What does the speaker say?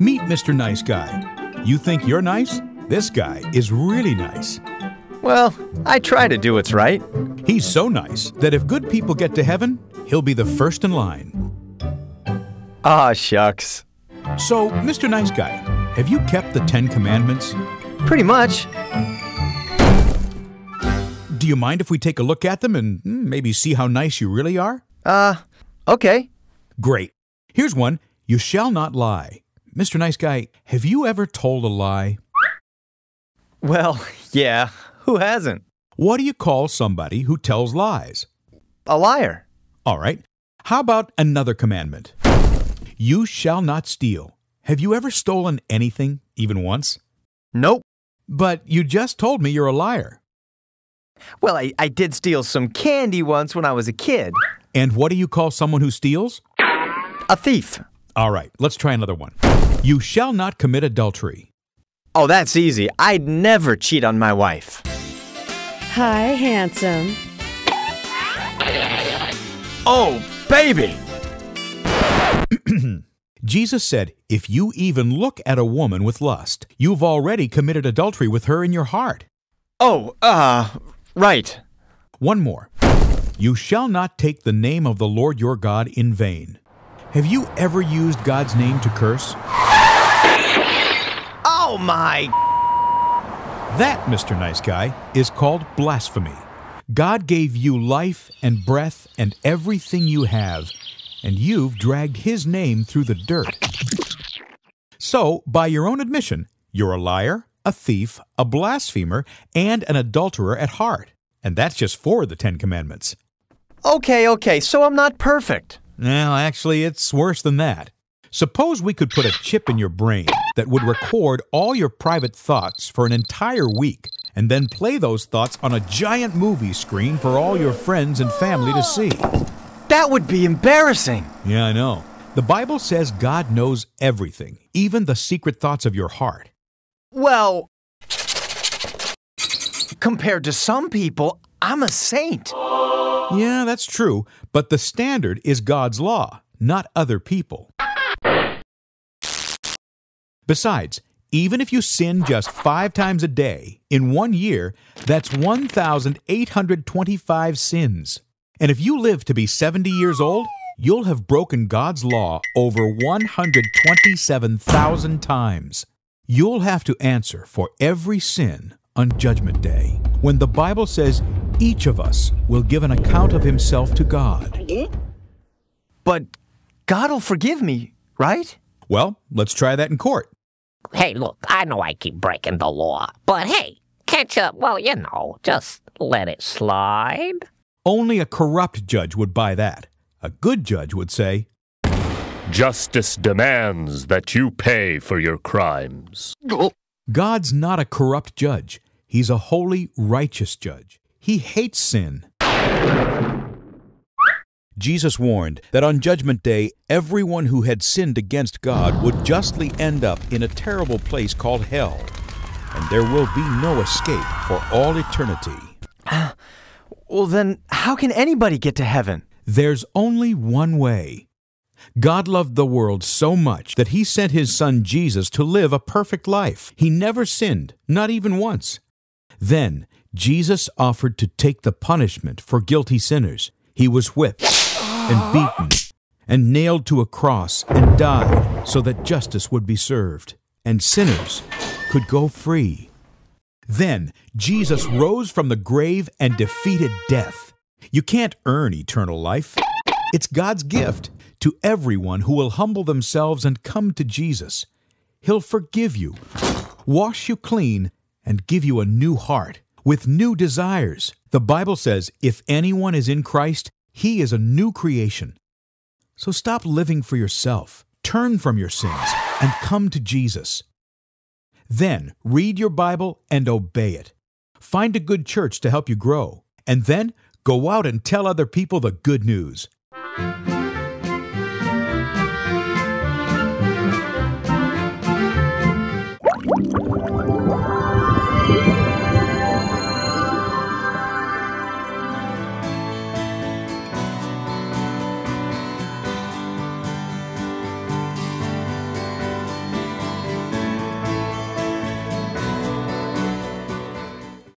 Meet Mr. Nice Guy. You think you're nice? This guy is really nice. Well, I try to do what's right. He's so nice that if good people get to heaven, he'll be the first in line. Ah, shucks. So, Mr. Nice Guy, have you kept the Ten Commandments? Pretty much. Do you mind if we take a look at them and mm, maybe see how nice you really are? Uh, okay. Great. Here's one You shall not lie. Mr. Nice Guy, have you ever told a lie? Well, yeah, who hasn't? What do you call somebody who tells lies? A liar. All right. How about another commandment? You shall not steal. Have you ever stolen anything, even once? Nope. But you just told me you're a liar. Well, I, I did steal some candy once when I was a kid. And what do you call someone who steals? A thief. All right, let's try another one. You shall not commit adultery. Oh, that's easy. I'd never cheat on my wife. Hi, handsome. Oh, baby! Jesus said, If you even look at a woman with lust, you've already committed adultery with her in your heart. Oh, uh, right. One more. You shall not take the name of the Lord your God in vain. Have you ever used God's name to curse? Oh, my. That, Mr. Nice Guy, is called blasphemy. God gave you life and breath and everything you have, and you've dragged His name through the dirt. So, by your own admission, you're a liar, a thief, a blasphemer, and an adulterer at heart. And that's just four of the Ten Commandments. Okay, okay, so I'm not perfect. Well, actually, it's worse than that. Suppose we could put a chip in your brain that would record all your private thoughts for an entire week and then play those thoughts on a giant movie screen for all your friends and family to see. That would be embarrassing. Yeah, I know. The Bible says God knows everything, even the secret thoughts of your heart. Well, compared to some people, I'm a saint. Yeah, that's true, but the standard is God's law, not other people. Besides, even if you sin just five times a day, in one year, that's 1,825 sins. And if you live to be 70 years old, you'll have broken God's law over 127,000 times. You'll have to answer for every sin on Judgment Day, when the Bible says each of us will give an account of himself to God. But God'll forgive me, right? Well, let's try that in court. Hey, look, I know I keep breaking the law, but hey, catch up, well, you know, just let it slide. Only a corrupt judge would buy that. A good judge would say, Justice demands that you pay for your crimes. God's not a corrupt judge. He's a holy, righteous judge. He hates sin. Jesus warned that on Judgment Day, everyone who had sinned against God would justly end up in a terrible place called hell, and there will be no escape for all eternity. Well, then, how can anybody get to heaven? There's only one way. God loved the world so much that He sent His Son Jesus to live a perfect life. He never sinned, not even once. Then, Jesus offered to take the punishment for guilty sinners. He was whipped and beaten and nailed to a cross and died so that justice would be served and sinners could go free. Then Jesus rose from the grave and defeated death. You can't earn eternal life. It's God's gift to everyone who will humble themselves and come to Jesus. He'll forgive you, wash you clean, and give you a new heart with new desires. The Bible says if anyone is in Christ, he is a new creation. So stop living for yourself, turn from your sins, and come to Jesus. Then read your Bible and obey it. Find a good church to help you grow, and then go out and tell other people the good news.